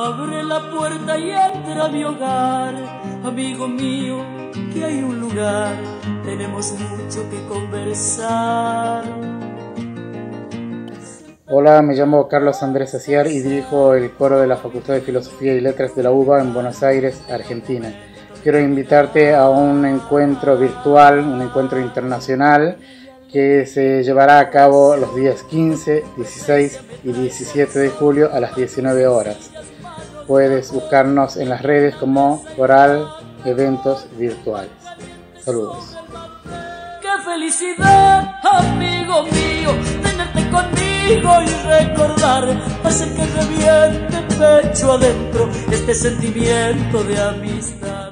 Abre la puerta y entra a mi hogar, amigo mío, que hay un lugar, tenemos mucho que conversar. Hola, me llamo Carlos Andrés Aciar y dirijo el coro de la Facultad de Filosofía y Letras de la UBA en Buenos Aires, Argentina. Quiero invitarte a un encuentro virtual, un encuentro internacional que se llevará a cabo los días 15, 16 y 17 de julio a las 19 horas. Puedes buscarnos en las redes como Coral Eventos Virtuales. Saludos. ¡Qué felicidad, amigo mío, tenerte conmigo y recordar! Hacer que reviente pecho adentro este sentimiento de amistad.